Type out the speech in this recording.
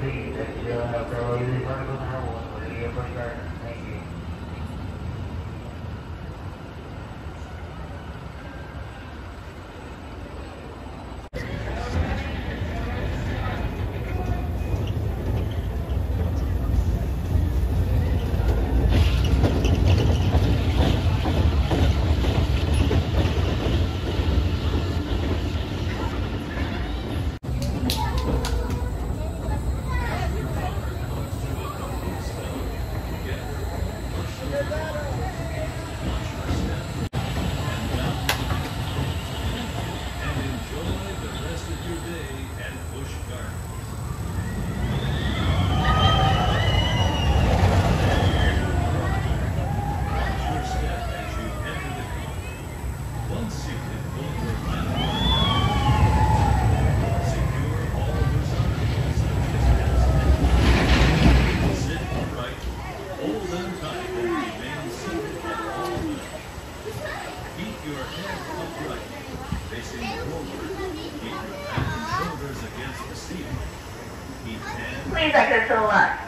فيه إياك وإياك الهوى وإياك النعيم Please, I could so much.